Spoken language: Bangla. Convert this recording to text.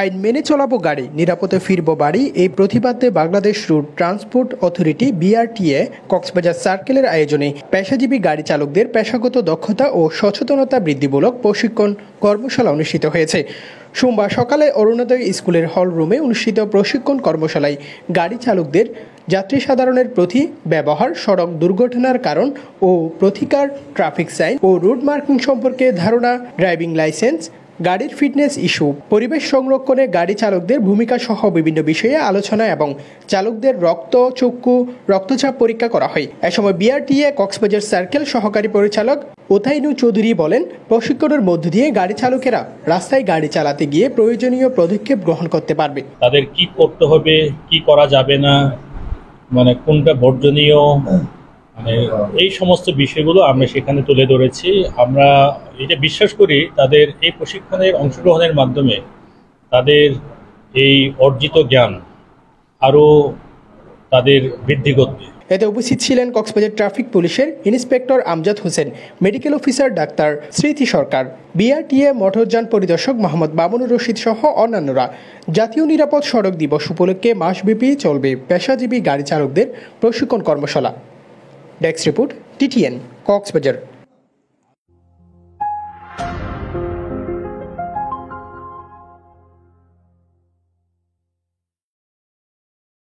আইন মেনে চলাবো গাড়ি, নিরাপদে ফিরবো বাড়ি, এই প্রতিবাদে Bangladesh route transport authority BRTA, Cox's Bazar সার্কেলের আয়োজনে পেশাজীবী গাড়ি চালকদের পেশাগত দক্ষতা ও সচেতনতা বৃদ্ধিমূলক প্রশিক্ষণ কর্মশালা অনুষ্ঠিত হয়েছে। সোমবার সকালে অরুণোদয় স্কুলের হল রুমে অনুষ্ঠিত প্রশিক্ষণ কর্মশালায় গাড়ি চালকদের যাত্রী সাধারণের প্রতি ব্যবহার, সড়ক দুর্ঘটনার কারণ ও প্রতিকার, ট্রাফিক সাইন ও রুট মার্কিং সম্পর্কে ধারণা, ড্রাইভিং লাইসেন্স গাড়ির ফিটনেস ইস্যু, পরিবেশ সংরক্ষণে গাড়ি চালকদের ভূমিকা সহ বিভিন্ন বিষয়ে আলোচনা এবং চালকদের রক্ত, চক্ষু, রক্তচাপ পরীক্ষা করা হয়। এ সময় বিআরটিএ, কক্সবাজার সার্কেল সহকারী পরিচালক ওথাইনু চৌধুরী বলেন, প্রশিক্ষণের মধ্য দিয়ে গাড়ি চালকেরা রাস্তায় গাড়ি চালাতে গিয়ে প্রয়োজনীয় পদক্ষেপ গ্রহণ করতে পারবে। তাদের কি করতে হবে, কি করা যাবে না মানে কোনটা বর্জনীয় মানে এই সমস্ত বিষয়গুলো আমরা সেখানে তুলে ধরেছি। আমরা এটা বিশ্বাস করি তাদের এই প্রশিক্ষণের অংশগ্রহণের মাধ্যমে তাদের এই অর্জিত জ্ঞান আরও তাদের বৃদ্ধি করবে। এতে উপস্থিত ছিলেন কক্সবাজার ট্রাফিক পুলিশের inspector Amjad Hossain, medical officer doctor Smriti Sarkar, BRTA মোটরযান পরিদর্শক মোহাম্মদ মামুনুর রশিদ সহ অন্যান্যরা। জাতীয় নিরাপদ সড়ক দিবস উপলক্ষে মাসব্যাপী চলবে পেশাজীবী গাড়ি চালকদের প্রশিক্ষণ কর্মশালা। Desk report T T N Cox's Bazar